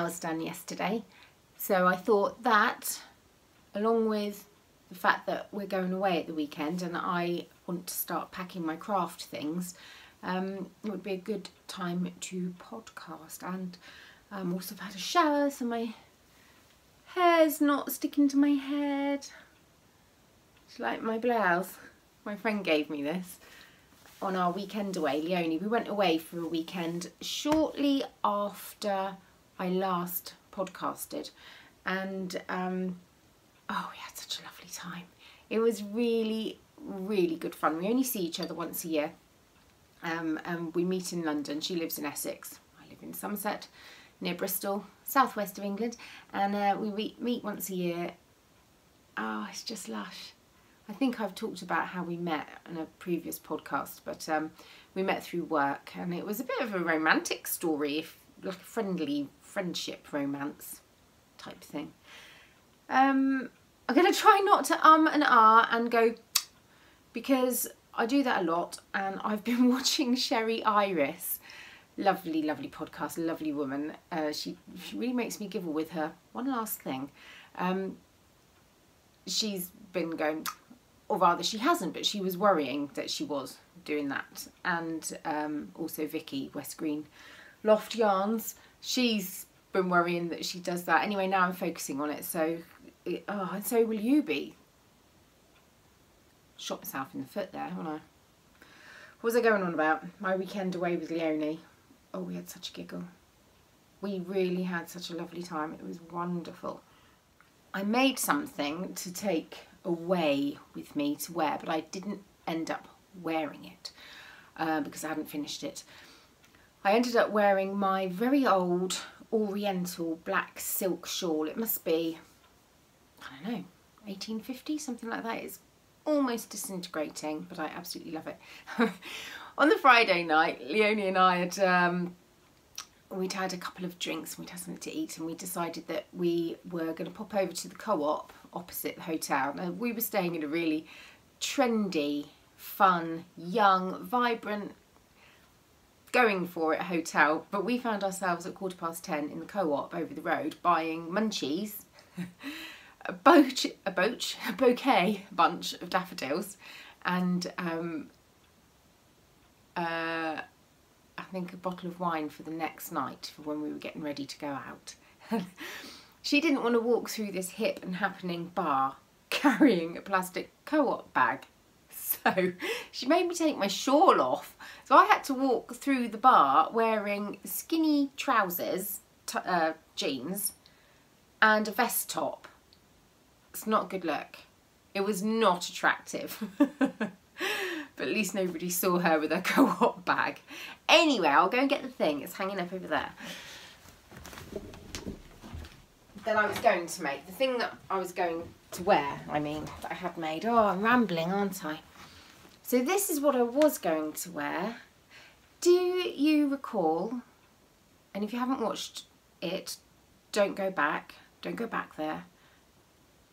nails done yesterday, so I thought that, along with the fact that we're going away at the weekend and I want to start packing my craft things, um, it would be a good time to podcast. And um, also I've had a shower, so my hair's not sticking to my head. It's like my blouse. My friend gave me this on our weekend away, Leonie. We went away for a weekend shortly after I last podcasted. And um, oh, we had such a lovely time. It was really, really good fun. We only see each other once a year. Um, and we meet in London. She lives in Essex. I live in Somerset, near Bristol, southwest of England. And uh, we meet once a year. Oh, it's just lush. I think I've talked about how we met in a previous podcast, but um, we met through work and it was a bit of a romantic story, like a friendly friendship romance type thing. Um, I'm going to try not to um and ah and go because I do that a lot and I've been watching Sherry Iris. Lovely, lovely podcast, lovely woman. Uh, she, she really makes me giggle with her. One last thing. Um, she's been going or rather she hasn't, but she was worrying that she was doing that. And um, also Vicky West Green Loft Yarns, she's been worrying that she does that. Anyway, now I'm focusing on it, so, oh, and so will you be. Shot myself in the foot there, haven't I? What was I going on about? My weekend away with Leonie. Oh, we had such a giggle. We really had such a lovely time. It was wonderful. I made something to take away with me to wear, but I didn't end up wearing it uh, because I hadn't finished it. I ended up wearing my very old oriental black silk shawl. It must be, I don't know, 1850, something like that. It's almost disintegrating, but I absolutely love it. On the Friday night, Leonie and I had um, we'd had a couple of drinks we'd had something to eat and we decided that we were going to pop over to the co-op opposite the hotel. Now, we were staying in a really trendy, fun, young, vibrant, going for it hotel, but we found ourselves at quarter past ten in the co-op over the road buying munchies, a boat, a boat, a bouquet bunch of daffodils, and um, uh, I think a bottle of wine for the next night for when we were getting ready to go out. She didn't want to walk through this hip and happening bar carrying a plastic co-op bag. So she made me take my shawl off. So I had to walk through the bar wearing skinny trousers, uh, jeans, and a vest top. It's not a good look. It was not attractive. but at least nobody saw her with her co-op bag. Anyway, I'll go and get the thing. It's hanging up over there that I was going to make, the thing that I was going to wear, I mean, that I had made. Oh, I'm rambling, aren't I? So this is what I was going to wear. Do you recall, and if you haven't watched it, don't go back, don't go back there,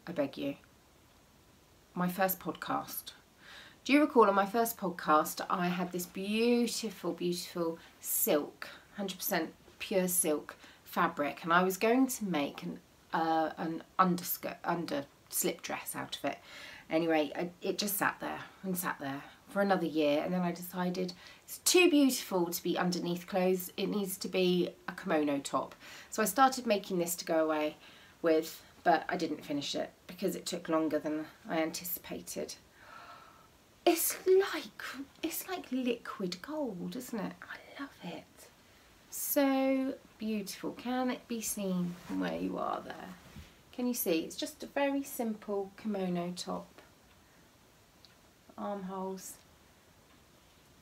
I beg you. My first podcast. Do you recall on my first podcast I had this beautiful, beautiful silk, 100% pure silk fabric and I was going to make an, uh, an underskirt, under slip dress out of it. Anyway, I, it just sat there and sat there for another year and then I decided it's too beautiful to be underneath clothes. It needs to be a kimono top. So I started making this to go away with, but I didn't finish it because it took longer than I anticipated. It's like, it's like liquid gold, isn't it? I love it. So beautiful. Can it be seen from where you are there? Can you see? It's just a very simple kimono top. Armholes.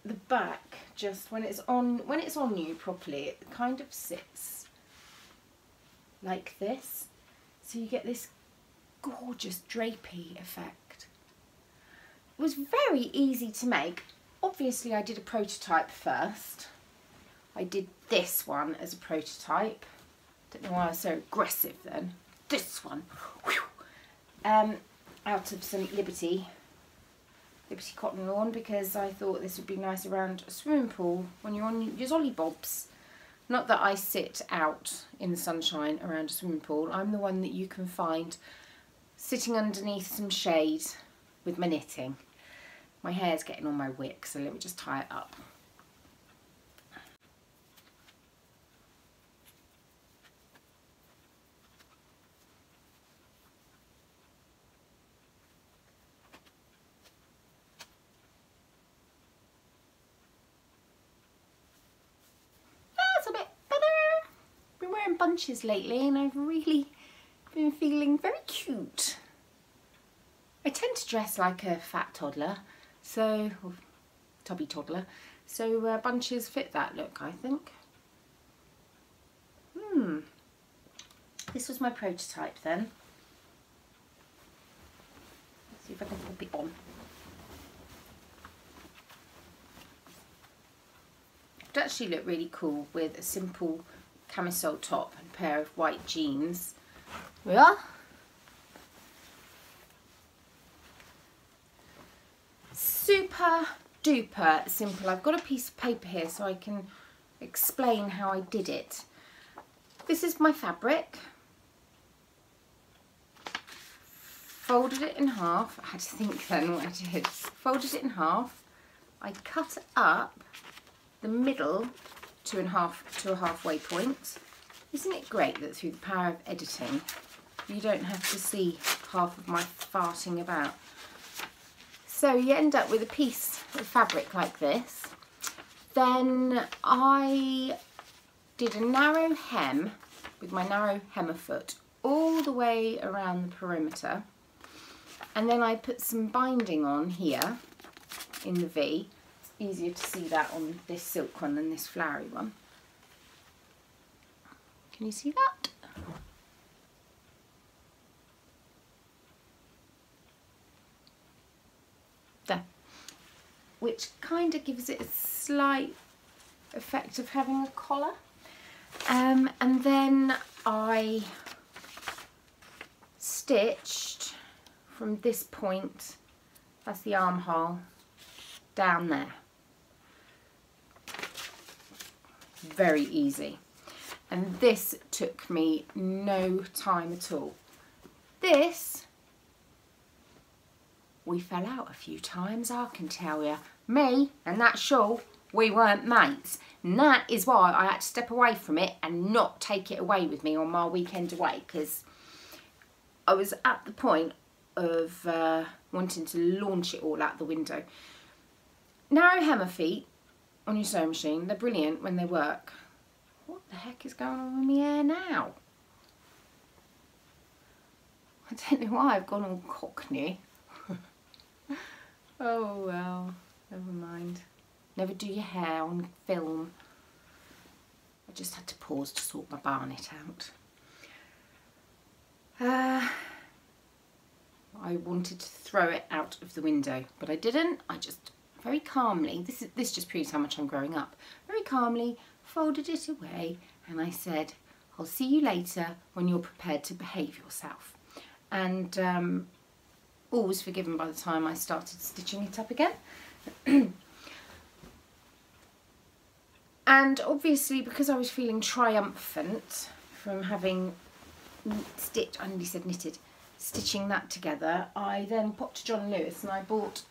The back, just when it's on when it's on you properly, it kind of sits like this. So you get this gorgeous drapey effect. It was very easy to make. Obviously I did a prototype first I did this one as a prototype. Don't know why I was so aggressive then. This one. Um, out of some Liberty Liberty Cotton Lawn because I thought this would be nice around a swimming pool when you're on your Zolly Bobs. Not that I sit out in the sunshine around a swimming pool. I'm the one that you can find sitting underneath some shade with my knitting. My hair's getting on my wick, so let me just tie it up. Lately and I've really been feeling very cute. I tend to dress like a fat toddler, so, tubby toddler, so uh, bunches fit that look, I think. Hmm. This was my prototype then. Let's see if I can pop it on. It actually look really cool with a simple camisole top and pair of white jeans. We are. Super duper simple. I've got a piece of paper here so I can explain how I did it. This is my fabric. Folded it in half. I had to think then what I did. Folded it in half. I cut up the middle two and a half to a halfway point. Isn't it great that through the power of editing you don't have to see half of my farting about. So you end up with a piece of fabric like this. Then I did a narrow hem with my narrow hemmer foot all the way around the perimeter and then I put some binding on here in the V easier to see that on this silk one than this flowery one. Can you see that? There. Which kind of gives it a slight effect of having a collar. Um, and then I stitched from this point, that's the armhole, down there. Very easy. And this took me no time at all. This, we fell out a few times, I can tell you. Me and that shawl, we weren't mates. And that is why I had to step away from it and not take it away with me on my weekend away because I was at the point of uh, wanting to launch it all out the window. Narrow hemmer feet on your sewing machine. They're brilliant when they work. What the heck is going on with my hair now? I don't know why I've gone all cockney. oh well, never mind. Never do your hair on film. I just had to pause to sort my barnet out. Uh, I wanted to throw it out of the window, but I didn't. I just very calmly, this, is, this just proves how much I'm growing up, very calmly folded it away and I said, I'll see you later when you're prepared to behave yourself. And um, all was forgiven by the time I started stitching it up again. and obviously because I was feeling triumphant from having stitched, I nearly said knitted, stitching that together, I then popped to John Lewis and I bought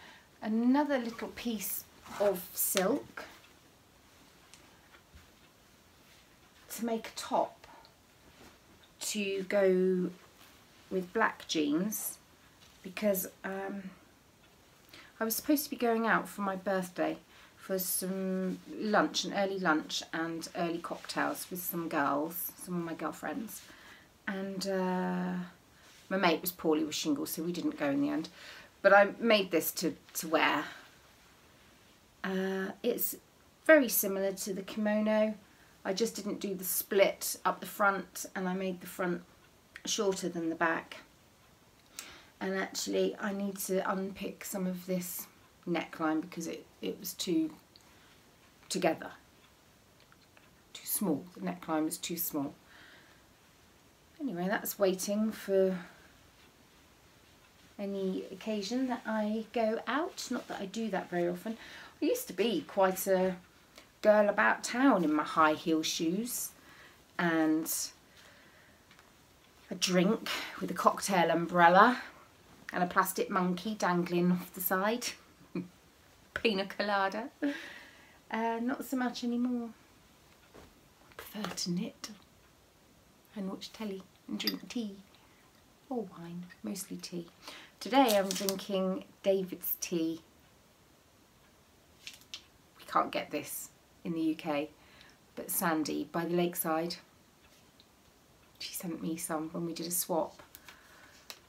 another little piece of silk to make a top to go with black jeans because um, I was supposed to be going out for my birthday for some lunch, an early lunch and early cocktails with some girls, some of my girlfriends. And uh, my mate was poorly with shingles, so we didn't go in the end. But I made this to, to wear. Uh, it's very similar to the kimono. I just didn't do the split up the front and I made the front shorter than the back. And actually I need to unpick some of this neckline because it, it was too together. Too small. The neckline was too small. Anyway, that's waiting for any occasion that I go out. Not that I do that very often. I used to be quite a girl about town in my high heel shoes and a drink with a cocktail umbrella and a plastic monkey dangling off the side. Pina colada. Uh, not so much anymore. I prefer to knit and watch telly and drink tea or wine, mostly tea. Today I'm drinking David's tea. We can't get this in the UK, but Sandy by the lakeside. She sent me some when we did a swap.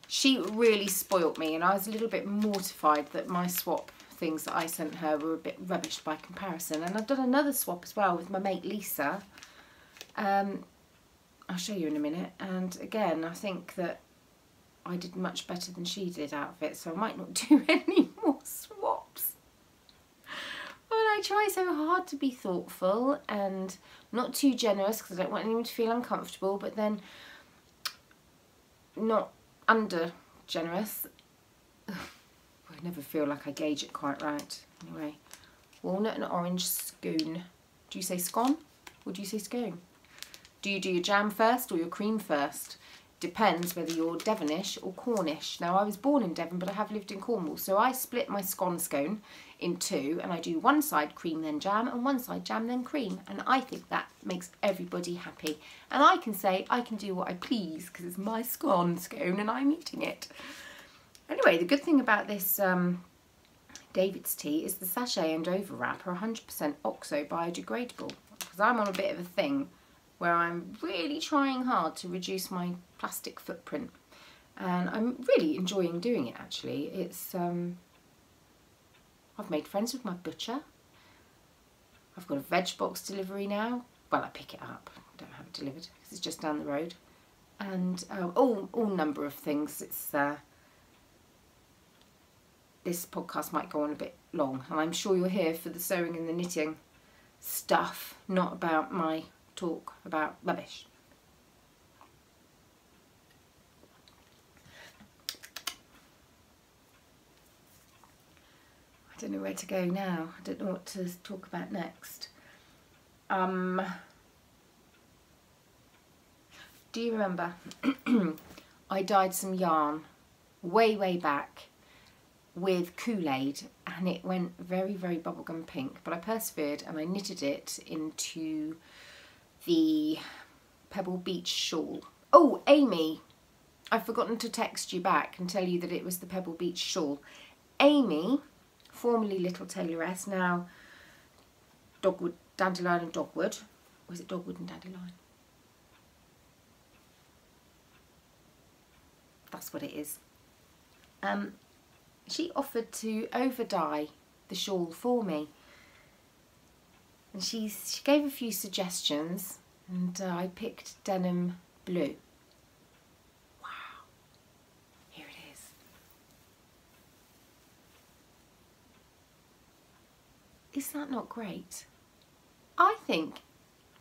She really spoilt me and I was a little bit mortified that my swap things that I sent her were a bit rubbish by comparison. And I've done another swap as well with my mate Lisa. Um, I'll show you in a minute. And again, I think that I did much better than she did out of it, so I might not do any more swaps. But I try so hard to be thoughtful and not too generous because I don't want anyone to feel uncomfortable, but then not under generous. I never feel like I gauge it quite right. Anyway, walnut and orange scone. Do you say scone or do you say scone? Do you do your jam first or your cream first? Depends whether you're Devonish or Cornish. Now I was born in Devon but I have lived in Cornwall so I split my scone scone in two and I do one side cream then jam and one side jam then cream and I think that makes everybody happy and I can say I can do what I please because it's my scone scone and I'm eating it. Anyway, the good thing about this um, David's tea is the sachet and overwrap are 100% oxo biodegradable because I'm on a bit of a thing where I'm really trying hard to reduce my plastic footprint and I'm really enjoying doing it actually. It's um, I've made friends with my butcher. I've got a veg box delivery now. Well, I pick it up. I don't have it delivered because it's just down the road. And uh, all, all number of things. It's uh, this podcast might go on a bit long and I'm sure you're here for the sewing and the knitting stuff, not about my talk about rubbish. I don't know where to go now. I don't know what to talk about next. Um, do you remember I dyed some yarn way, way back with Kool-Aid and it went very, very bubblegum pink. But I persevered and I knitted it into the Pebble Beach shawl. Oh, Amy, I've forgotten to text you back and tell you that it was the Pebble Beach shawl. Amy, formerly Little Tailoress, now Dogwood, Dandelion and Dogwood. Was it Dogwood and Dandelion? That's what it is. Um, she offered to over dye the shawl for me. And she, she gave a few suggestions and uh, I picked denim blue. Wow, here it is. Is that not great? I think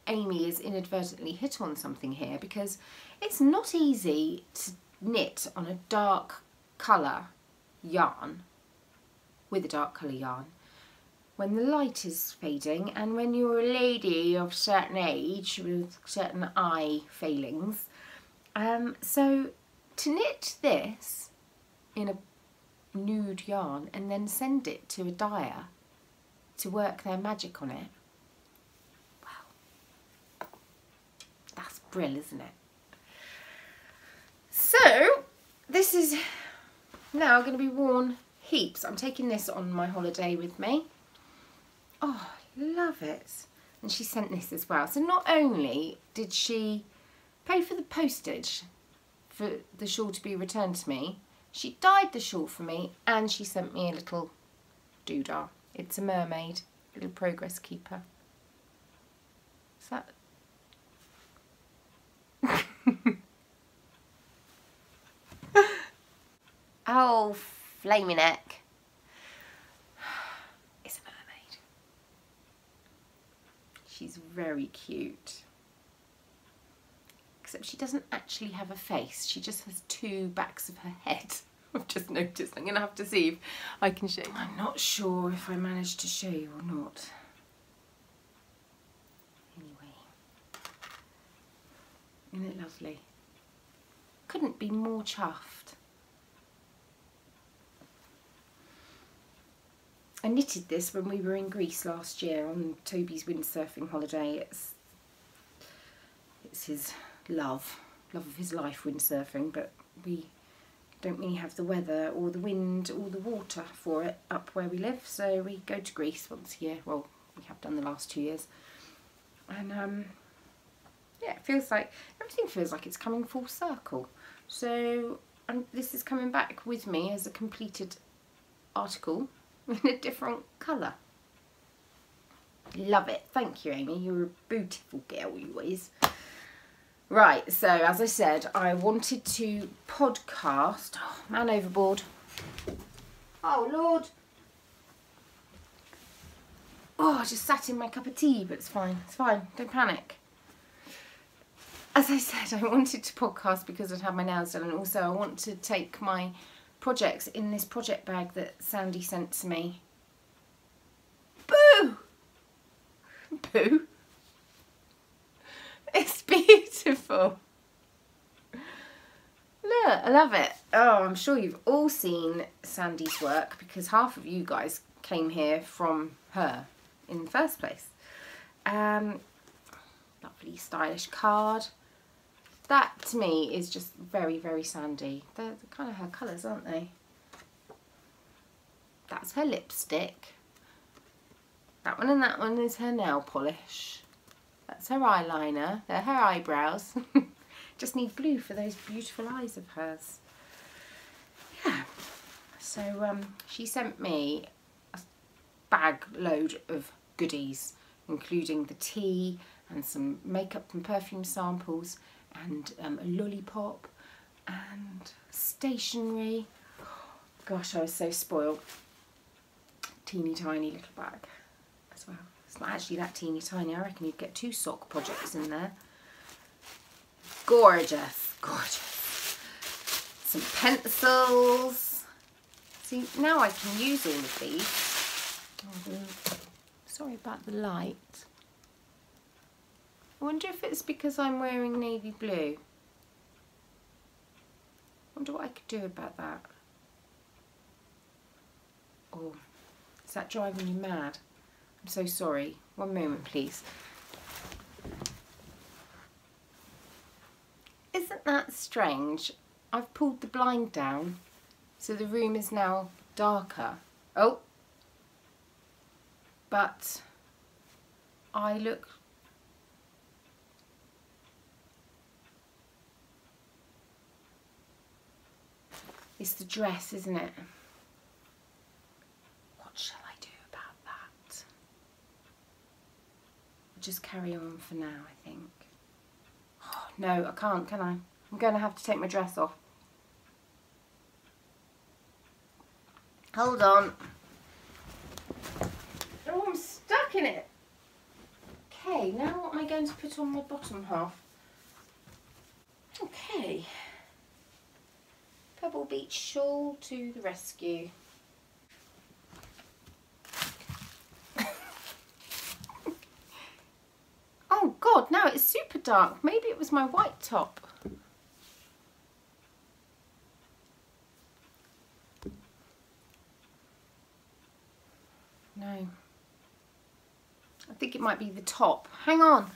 Amy has inadvertently hit on something here because it's not easy to knit on a dark colour yarn with a dark colour yarn when the light is fading and when you're a lady of certain age with certain eye failings. Um, so to knit this in a nude yarn and then send it to a dyer to work their magic on it, wow, that's brill, isn't it? So this is now going to be worn heaps. I'm taking this on my holiday with me. Oh, love it. And she sent this as well. So not only did she pay for the postage for the shawl to be returned to me, she dyed the shawl for me and she sent me a little doodah. It's a mermaid, a little progress keeper. Is that... oh, flaming neck. It's a mermaid. She's very cute. Except she doesn't actually have a face. She just has two backs of her head. I've just noticed. I'm going to have to see if I can show you. I'm not sure if I managed to show you or not. Anyway. Isn't it lovely? Couldn't be more chuffed. I knitted this when we were in Greece last year on Toby's windsurfing holiday. It's it's his love, love of his life windsurfing, but we don't really have the weather or the wind or the water for it up where we live. So we go to Greece once a year. Well, we have done the last two years. And um, yeah, it feels like, everything feels like it's coming full circle. So um, this is coming back with me as a completed article in a different colour. Love it. Thank you, Amy. You're a beautiful girl, you is. Right, so as I said, I wanted to podcast. Oh, man overboard. Oh, Lord. Oh, I just sat in my cup of tea, but it's fine. It's fine. Don't panic. As I said, I wanted to podcast because I'd had my nails done and also I want to take my projects in this project bag that Sandy sent to me. Boo! Boo! It's beautiful. Look, I love it. Oh, I'm sure you've all seen Sandy's work because half of you guys came here from her in the first place. Um, lovely stylish card. That to me is just very, very Sandy. They're, kind of her colours, aren't they? That's her lipstick. That one and that one is her nail polish. That's her eyeliner. They're her eyebrows. Just need blue for those beautiful eyes of hers. Yeah. So um, she sent me a bag load of goodies, including the tea and some makeup and perfume samples and um, a lollipop and stationery. Gosh, I was so spoiled. Teeny tiny little bag as well. It's not actually that teeny tiny. I reckon you'd get two sock projects in there. Gorgeous, gorgeous. Some pencils. See, now I can use all of these. Sorry about the light. I wonder if it's because I'm wearing navy blue. I wonder what I could do about that. Oh, is that driving you mad? I'm so sorry. One moment, please. Isn't that strange? I've pulled the blind down, so the room is now darker. Oh, but I look It's the dress, isn't it? What shall I do about that? I'll just carry on for now, I think. Oh, no, I can't, can I? I'm going to have to take my dress off. Hold on. Oh, I'm stuck in it. Okay, now what am I going to put on my bottom half? Okay. Pebble Beach shawl to the rescue. Oh god, now it's super dark. Maybe it was my white top. No. I think it might be the top. Hang on.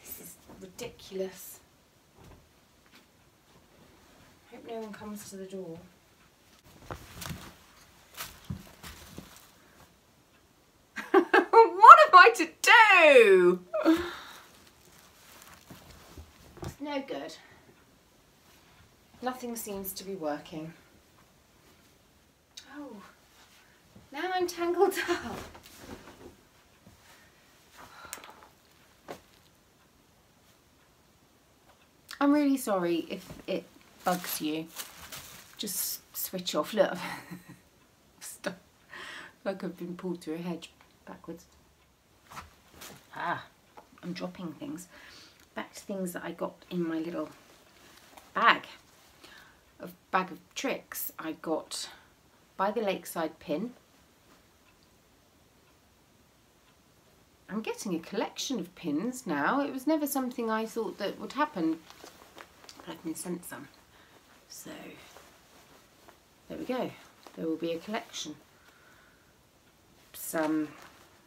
This is ridiculous. No one comes to the door. What am I to do? It's no good. Nothing seems to be working. Oh, now I'm tangled up. I'm really sorry if it bugs you. Just switch off. Look, Stop. like I've been pulled through a hedge backwards. Ah, I'm dropping things. Back to things that I got in my little bag, a bag of tricks I got by the Lakeside Pin. I'm getting a collection of pins now. It was never something I thought that would happen, but I've been sent some. So there we go. There will be a collection. Some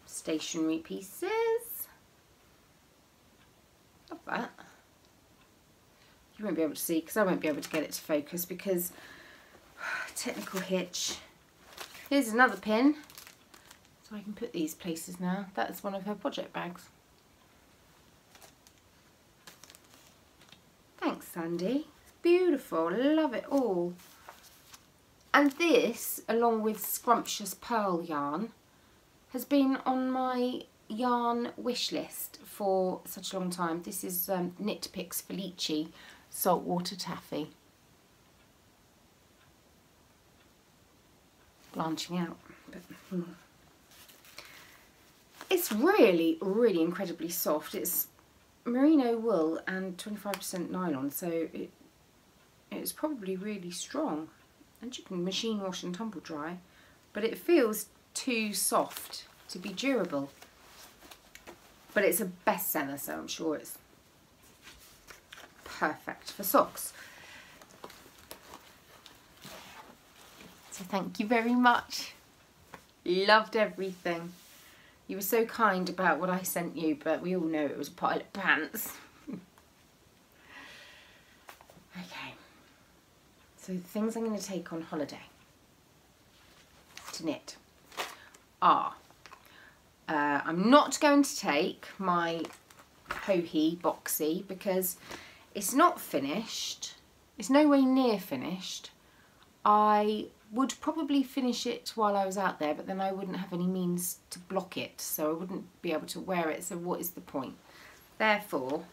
stationery pieces. Love that. You won't be able to see because I won't be able to get it to focus because technical hitch. Here's another pin. So I can put these places now. That's one of her project bags. Thanks, Sandy. Beautiful. Love it all. And this, along with Scrumptious Pearl yarn, has been on my yarn wish list for such a long time. This is um, Knit Picks Felici Saltwater Taffy. Blanching out. But, hmm. It's really, really incredibly soft. It's merino wool and 25% nylon, so it it's probably really strong. And you can machine wash and tumble dry, but it feels too soft to be durable. But it's a bestseller, so I'm sure it's perfect for socks. So thank you very much. Loved everything. You were so kind about what I sent you, but we all know it was of pants. okay. So the things I'm going to take on holiday to knit are uh, I'm not going to take my Joji Boxy because it's not finished. It's nowhere near finished. I would probably finish it while I was out there, but then I wouldn't have any means to block it, so I wouldn't be able to wear it, so what is the point? Therefore,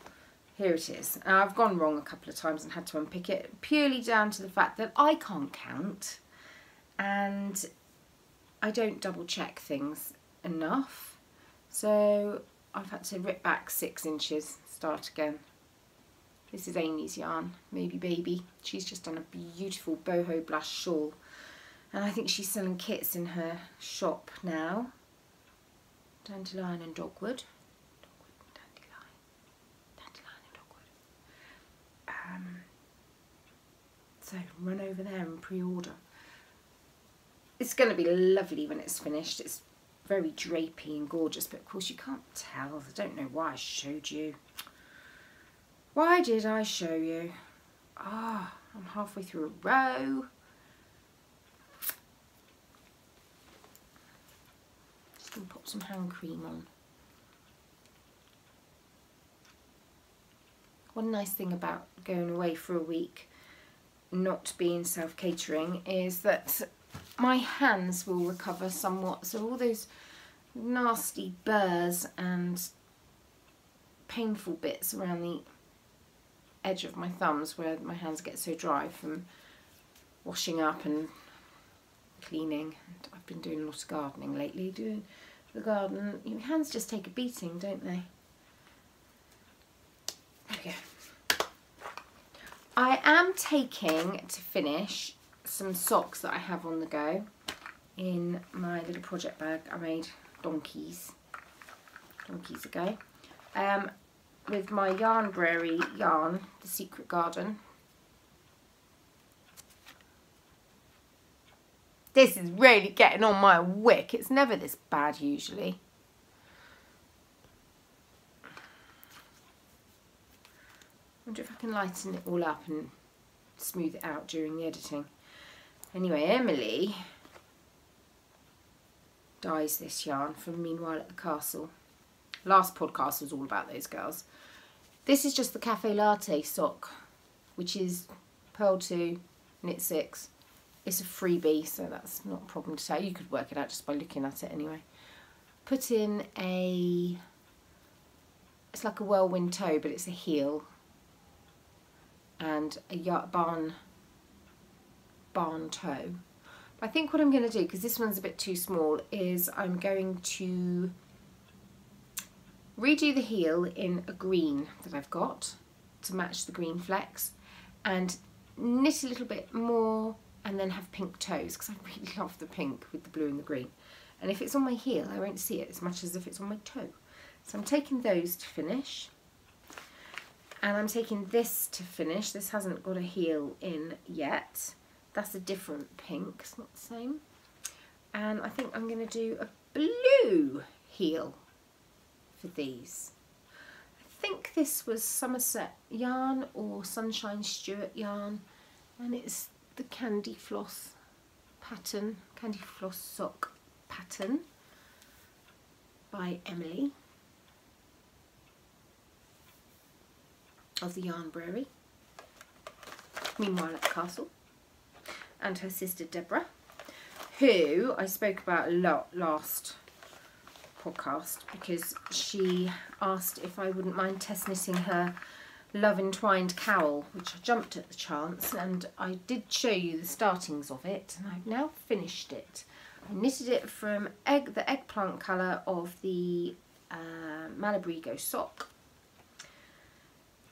here it is. I've gone wrong a couple of times and had to unpick it, purely down to the fact that I can't count, and I don't double check things enough. So I've had to rip back six inches, start again. This is Amy's yarn, Maybe Baby. She's just done a beautiful boho blush shawl. And I think she's selling kits in her shop now. Dandelion and. Dogwood dandelion. Dandelion and dogwood. Um, so run over there and pre-order. It's going to be lovely when it's finished. It's very drapey and gorgeous, but of course you can't tell. I don't know why I showed you. Why did I show you? Ah, oh, I'm halfway through a row. Just gonna pop some hand cream on. One nice thing about going away for a week, not being self-catering, is that my hands will recover somewhat. So all those nasty burrs and painful bits around the edge of my thumbs where my hands get so dry from washing up and cleaning. And I've been doing a lot of gardening lately, doing the garden. Your hands just take a beating, don't they? I am taking to finish some socks that I have on the go in my little project bag I made donkeys donkeys ago um, with my Yarnberry yarn, The Secret Garden. This is really getting on my wick. It's never this bad usually. Wonder if I can lighten it all up and smooth it out during the editing. Anyway, Emily dyes this yarn from Meanwhile at the Castle. Last podcast was all about those girls. This is just the Cafe Latte sock, which is Purl 2, Knit 6. It's a freebie, so that's not a problem to tell. You could work it out just by looking at it anyway. Put in a, it's like a whirlwind toe, but it's a heel. And a barn barn toe. I think what I'm going to do, because this one's a bit too small, is I'm going to redo the heel in a green that I've got to match the green flex and knit a little bit more and then have pink toes because I really love the pink with the blue and the green. And if it's on my heel, I won't see it as much as if it's on my toe. So I'm taking those to finish. And I'm taking this to finish. This hasn't got a heel in yet. That's a different pink, it's not the same. And I think I'm going to do a blue heel for these. I think this was Somerset yarn or Sunshine Stewart yarn and it's the Candy Floss pattern, Candy Floss sock pattern by Emily of the Yarn Brewery, meanwhile at the Castle, and her sister Deborah, who I spoke about a lot last podcast because she asked if I wouldn't mind test knitting her love entwined cowl which I jumped at the chance and I did show you the startings of it and I've now finished it. I knitted it from egg the eggplant colour of the uh, Malabrigo sock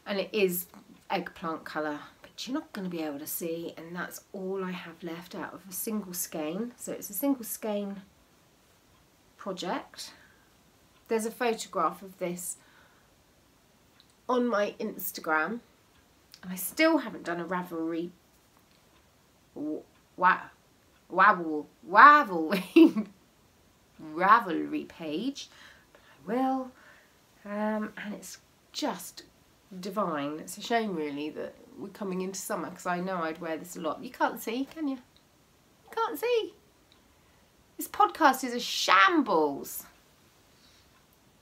and it is eggplant colour but you're not going to be able to see and that's all I have left out of a single skein. So it's a single skein project. There's a photograph of this on my Instagram and I still haven't done a Ravelry wabble Ravelry page but I will. Um, and it's just divine. It's a shame really that we're coming into summer because I know I'd wear this a lot. You can't see can you? You can't see. This podcast is a shambles.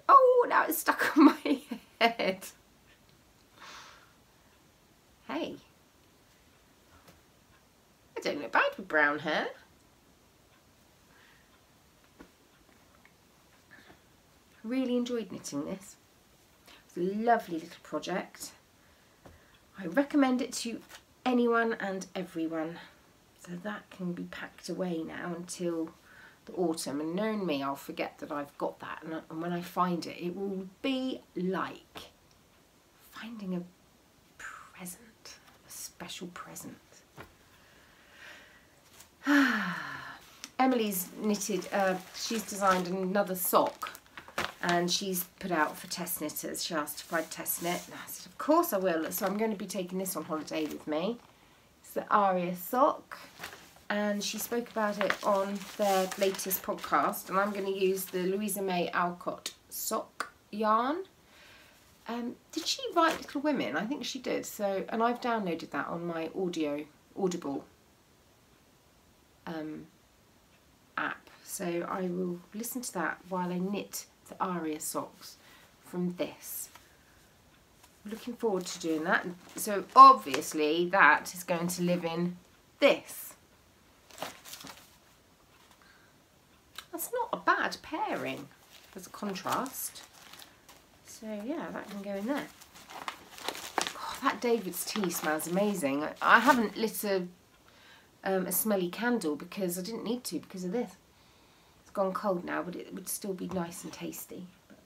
Oh now it's stuck on my head. Hey, I don't look bad with brown hair. Really enjoyed knitting this. Lovely little project. I recommend it to anyone and everyone. So that can be packed away now until the autumn. And knowing me, I'll forget that I've got that. And when I find it, it will be like finding a present a special present. Emily's knitted, uh, she's designed another sock and she's put out for test knitters. She asked if I'd test knit. And I said, of course I will. So I'm going to be taking this on holiday with me. It's the Aria sock and she spoke about it on their latest podcast and I'm going to use the Louisa May Alcott sock yarn um, did she write Little Women? I think she did. So, and I've downloaded that on my audio Audible um, app. So I will listen to that while I knit the Aria socks from this. Looking forward to doing that. So obviously that is going to live in this. That's not a bad pairing as a contrast. So yeah, that can go in there. That David's tea smells amazing. I haven't lit a, um, a smelly candle because I didn't need to because of this. Gone cold now, but it would still be nice and tasty. But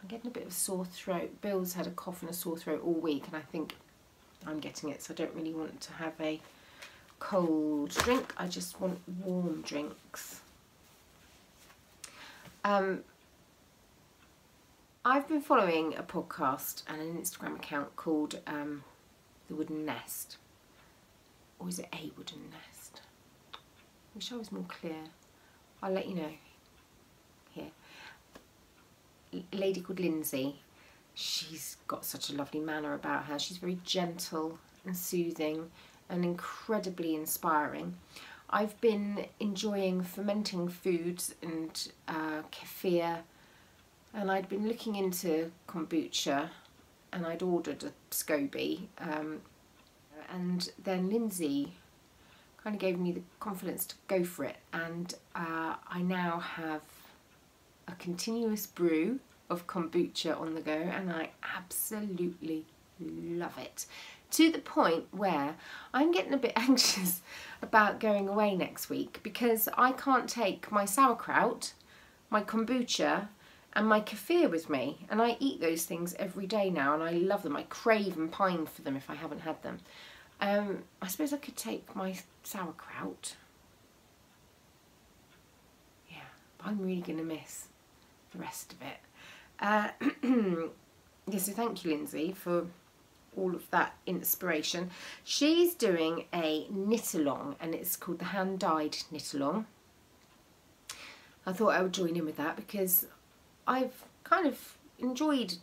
I'm getting a bit of a sore throat. Bill's had a cough and a sore throat all week and I think I'm getting it, so I don't really want to have a cold drink. I just want warm drinks. Um, I've been following a podcast and an Instagram account called um, The Wooden Nest. Or is it A Wooden Nest? Wish I was more clear. I'll let you know lady called Lindsay. She's got such a lovely manner about her. She's very gentle and soothing and incredibly inspiring. I've been enjoying fermenting foods and uh, kefir and I'd been looking into kombucha and I'd ordered a SCOBY um, and then Lindsay kind of gave me the confidence to go for it and uh, I now have a continuous brew of kombucha on the go and I absolutely love it to the point where I'm getting a bit anxious about going away next week because I can't take my sauerkraut, my kombucha and my kefir with me and I eat those things every day now and I love them. I crave and pine for them if I haven't had them. Um, I suppose I could take my sauerkraut. Yeah, but I'm really going to miss the rest of it. Uh, yeah, so thank you, Lindsay, for all of that inspiration. She's doing a knit along and it's called the hand dyed knit along. I thought I would join in with that because I've kind of enjoyed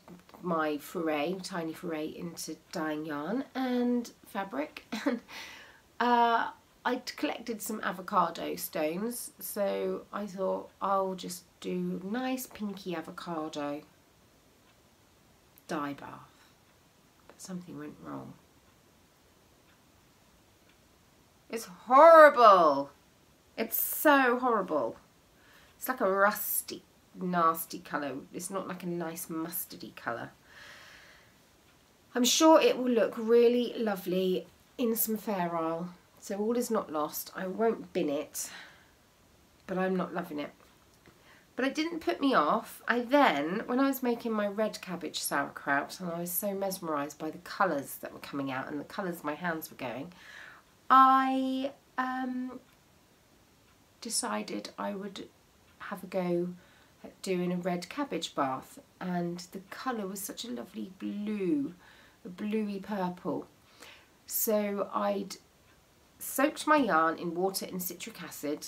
my foray, tiny foray into dyeing yarn and fabric. And uh, I'd collected some avocado stones, so I thought I'll just do nice pinky avocado dye bath. But something went wrong. It's horrible. It's so horrible. It's like a rusty, nasty colour. It's not like a nice mustardy colour. I'm sure it will look really lovely in some Fair Isle. So all is not lost. I won't bin it, but I'm not loving it. But it didn't put me off. I then, when I was making my red cabbage sauerkraut, and I was so mesmerised by the colours that were coming out and the colours my hands were going, I um, decided I would have a go at doing a red cabbage bath. And the colour was such a lovely blue, a bluey purple. So I'd soaked my yarn in water and citric acid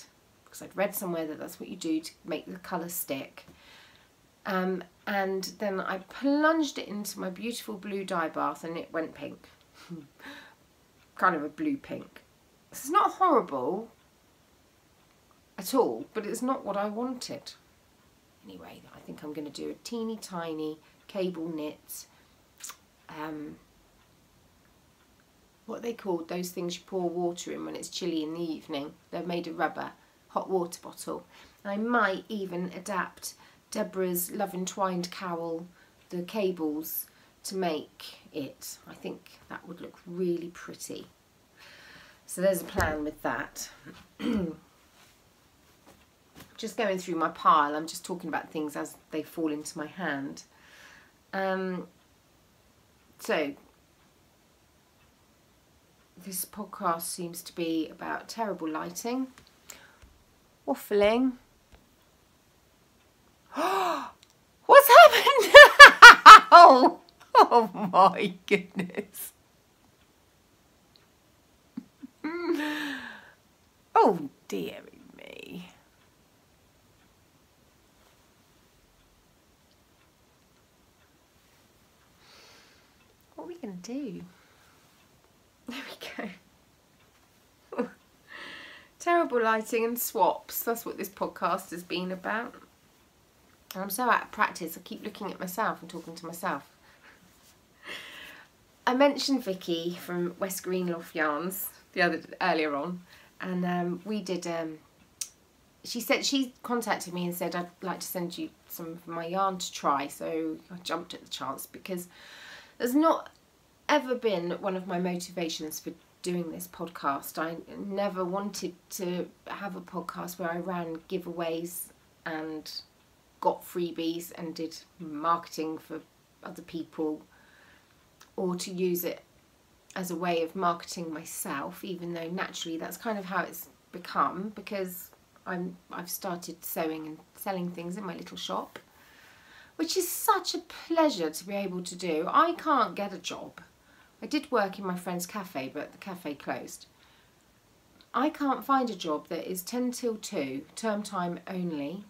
because I'd read somewhere that that's what you do to make the colour stick. Um, and then I plunged it into my beautiful blue dye bath and it went pink. kind of a blue pink. It's not horrible at all, but it's not what I wanted. Anyway, I think I'm going to do a teeny tiny cable knit um, what they called those things you pour water in when it's chilly in the evening. They're made of rubber, hot water bottle. I might even adapt Deborah's Love Entwined cowl, the cables, to make it. I think that would look really pretty. So there's a plan with that. just going through my pile, I'm just talking about things as they fall into my hand. Um, so this podcast seems to be about terrible lighting, waffling. What's happened? oh, oh my goodness. oh dear me. What are we going to do? There we go. Terrible lighting and swaps. That's what this podcast has been about. I'm so out of practice. I keep looking at myself and talking to myself. I mentioned Vicky from West Greenloft Yarns the other earlier on, and um, we did. Um, she said she contacted me and said I'd like to send you some of my yarn to try. So I jumped at the chance because there's not ever been one of my motivations for doing this podcast. I never wanted to have a podcast where I ran giveaways and got freebies and did marketing for other people or to use it as a way of marketing myself even though naturally that's kind of how it's become because I'm I've started sewing and selling things in my little shop which is such a pleasure to be able to do. I can't get a job I did work in my friend's cafe, but the cafe closed. I can't find a job that is 10 till 2, term time only,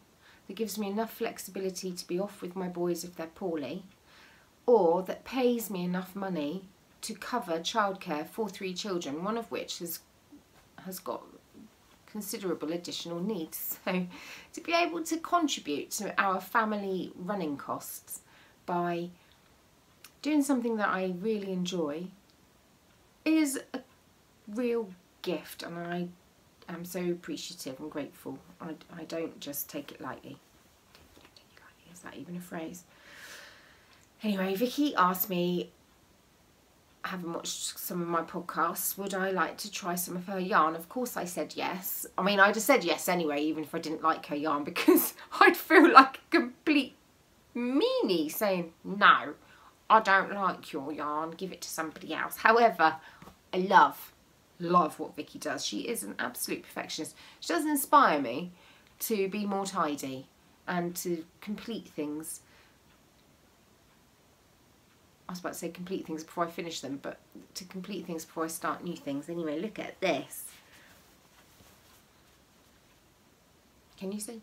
that gives me enough flexibility to be off with my boys if they're poorly, or that pays me enough money to cover childcare for three children, one of which has has got considerable additional needs. So to be able to contribute to our family running costs by doing something that I really enjoy is a real gift and I am so appreciative and grateful. I, I don't just take it lightly. Is that even a phrase? Anyway, Vicky asked me, having watched some of my podcasts, would I like to try some of her yarn? Of course I said yes. I mean, I'd have said yes anyway, even if I didn't like her yarn, because I'd feel like a complete meanie saying no. I don't like your yarn, give it to somebody else. However, I love, love what Vicky does. She is an absolute perfectionist. She does inspire me to be more tidy and to complete things. I was about to say complete things before I finish them, but to complete things before I start new things. Anyway, look at this. Can you see?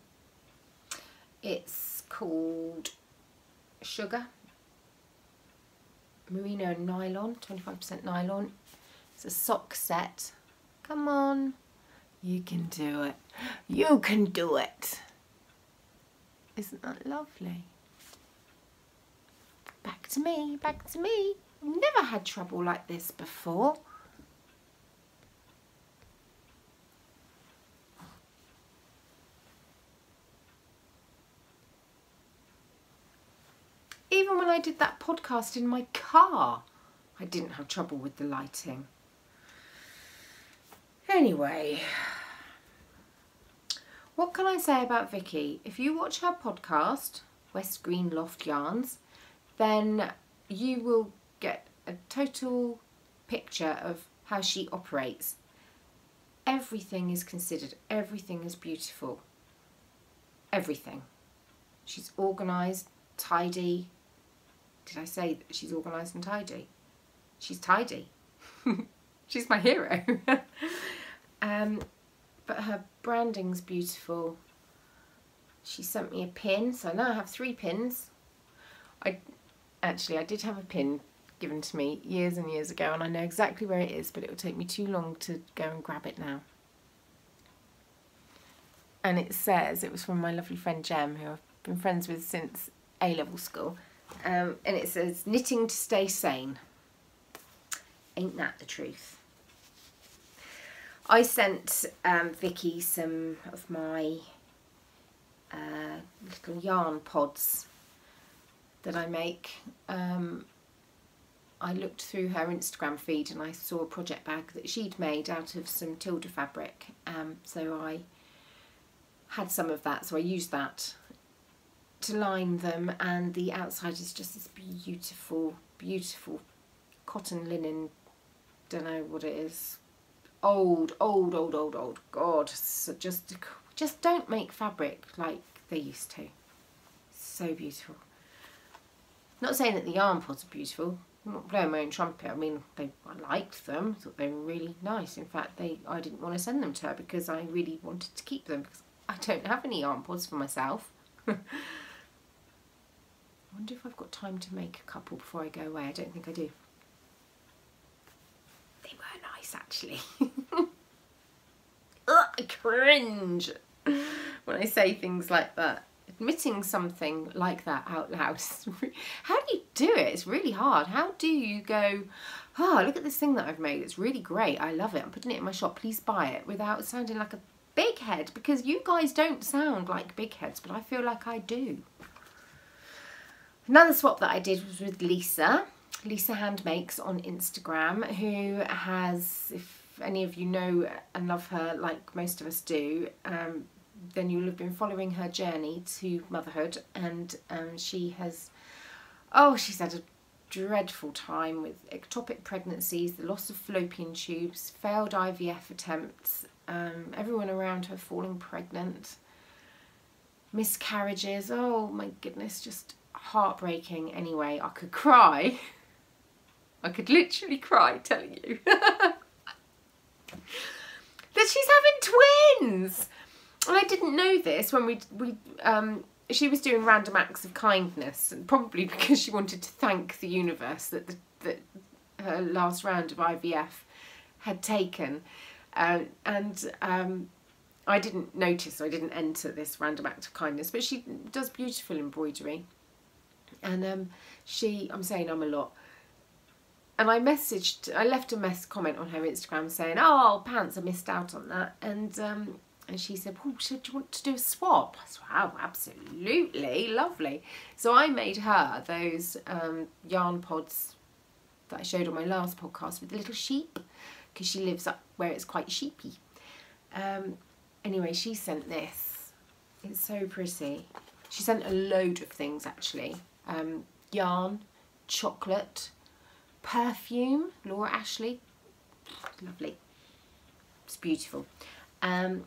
It's called Sugar. Merino nylon, 25% nylon. It's a sock set. Come on. You can do it. You can do it. Isn't that lovely? Back to me, back to me. I've never had trouble like this before. Even when I did that podcast in my car, I didn't have trouble with the lighting. Anyway, what can I say about Vicky? If you watch her podcast, West Green Loft Yarns, then you will get a total picture of how she operates. Everything is considered, everything is beautiful. Everything. She's organised, tidy. Did I say that she's organised and tidy? She's tidy. she's my hero. um, but her branding's beautiful. She sent me a pin, so now I have three pins. I actually I did have a pin given to me years and years ago and I know exactly where it is but it will take me too long to go and grab it now. And it says, it was from my lovely friend Jem who I've been friends with since A-level school um, and it says knitting to stay sane. Ain't that the truth? I sent um, Vicky some of my uh, little yarn pods that I make. Um, I looked through her Instagram feed and I saw a project bag that she'd made out of some Tilda fabric. Um, so I had some of that, so I used that to line them and the outside is just this beautiful, beautiful cotton linen, don't know what it is, old, old, old, old, old, God, so just, just don't make fabric like they used to. So beautiful. Not saying that the yarn are beautiful. I'm not blowing my own trumpet. I mean, they, I liked them. I thought they were really nice. In fact, they I didn't want to send them to her because I really wanted to keep them because I don't have any yarn pods for myself. I wonder if I've got time to make a couple before I go away. I don't think I do. They were nice, actually. Ugh, I cringe when I say things like that. Admitting something like that out loud how do you do it? It's really hard. How do you go oh look at this thing that I've made. It's really great. I love it. I'm putting it in my shop. Please buy it without sounding like a big head because you guys don't sound like big heads but I feel like I do another swap that I did was with Lisa. Lisa Handmakes on Instagram who has if any of you know and love her like most of us do um, then you'll have been following her journey to motherhood. And um, she has, oh, she's had a dreadful time with ectopic pregnancies, the loss of fallopian tubes, failed IVF attempts, um, everyone around her falling pregnant, miscarriages, oh my goodness, just heartbreaking. Anyway, I could cry. I could literally cry telling you that she's having twins and I didn't know this when we we um, she was doing random acts of kindness, and probably because she wanted to thank the universe that the, that her last round of IVF had taken, uh, and um, I didn't notice, I didn't enter this random act of kindness, but she does beautiful embroidery, and um, she, I'm saying I'm a lot, and I messaged, I left a mess comment on her Instagram saying, oh, pants, I missed out on that, and um, and she said, so do you want to do a swap? I said, wow, absolutely, lovely. So I made her those um, yarn pods that I showed on my last podcast with the little sheep, because she lives up where it's quite sheepy. Um, anyway, she sent this. It's so pretty. She sent a load of things, actually. Um, yarn, chocolate, perfume, Laura Ashley lovely. It's beautiful. Um,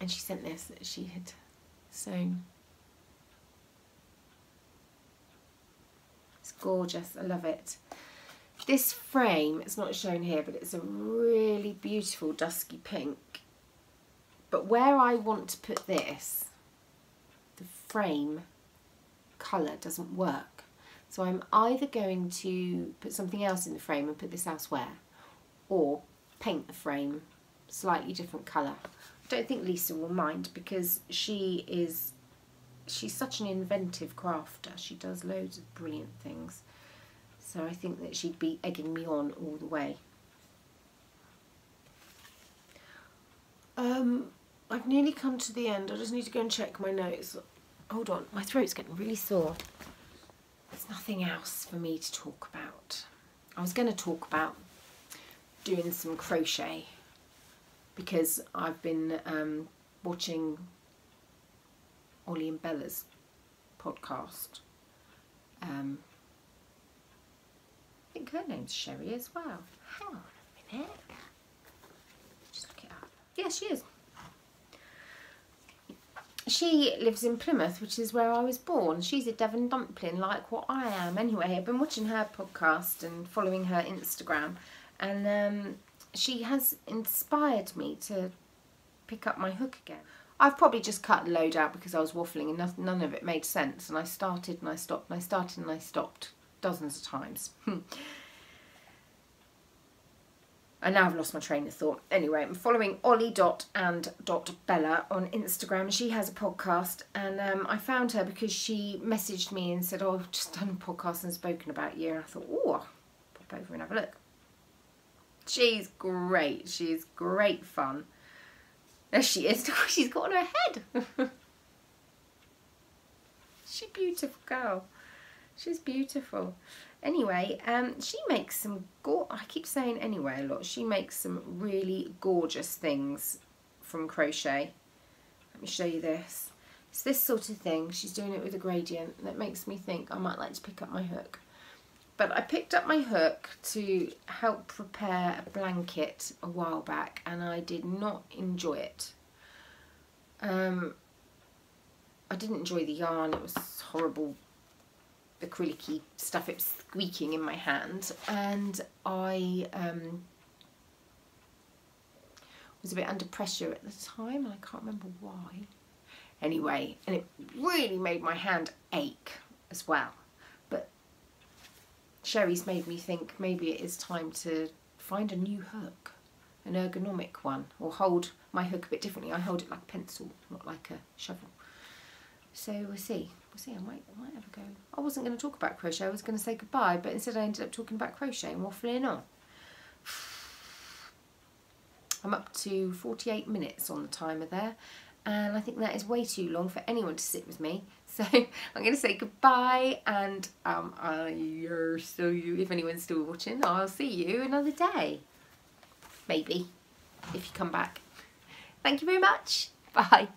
and she sent this that she had sewn. It's gorgeous, I love it. This frame, it's not shown here, but it's a really beautiful dusky pink. But where I want to put this, the frame colour doesn't work. So I'm either going to put something else in the frame and put this elsewhere, or paint the frame slightly different colour. I don't think Lisa will mind because she is, she's such an inventive crafter. She does loads of brilliant things. So I think that she'd be egging me on all the way. Um, I've nearly come to the end. I just need to go and check my notes. Hold on, my throat's getting really sore. There's nothing else for me to talk about. I was going to talk about doing some crochet because I've been um, watching Ollie and Bella's podcast. Um, I think her name's Sherry as well. Hang on a minute. Just look it up. Yeah, she is. She lives in Plymouth, which is where I was born. She's a Devon dumpling like what I am. Anyway, I've been watching her podcast and following her Instagram. And um, she has inspired me to pick up my hook again. I've probably just cut a load out because I was waffling and none of it made sense. And I started and I stopped and I started and I stopped dozens of times. and now I've lost my train of thought. Anyway, I'm following Ollie dot and dot Bella on Instagram. She has a podcast, and um, I found her because she messaged me and said, "Oh, I've just done a podcast and spoken about you." And I thought, "Oh, pop over and have a look." She's great. She's great fun. There she is. She's got on her head. She's a beautiful girl. She's beautiful. Anyway, um, she makes some, I keep saying anyway a lot, she makes some really gorgeous things from crochet. Let me show you this. It's this sort of thing. She's doing it with a gradient that makes me think I might like to pick up my hook. But I picked up my hook to help prepare a blanket a while back and I did not enjoy it. Um, I didn't enjoy the yarn. It was horrible acrylic stuff. It was squeaking in my hand, and I um, was a bit under pressure at the time. And I can't remember why. Anyway, and it really made my hand ache as well. But Sherry's made me think maybe it is time to find a new hook, an ergonomic one, or hold my hook a bit differently. I hold it like a pencil, not like a shovel. So we'll see. We'll see. I might, I might have a go. I wasn't going to talk about crochet. I was going to say goodbye, but instead I ended up talking about crochet and waffling on. I'm up to 48 minutes on the timer there and I think that is way too long for anyone to sit with me. So I'm going to say goodbye and um, I, so you, if anyone's still watching, I'll see you another day. Maybe, if you come back. Thank you very much. Bye.